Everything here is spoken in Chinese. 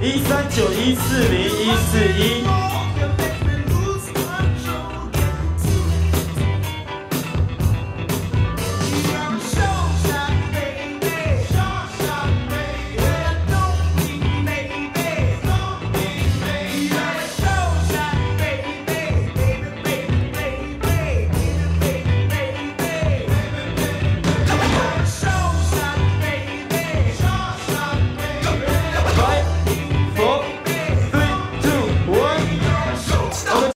一三九一四零一四一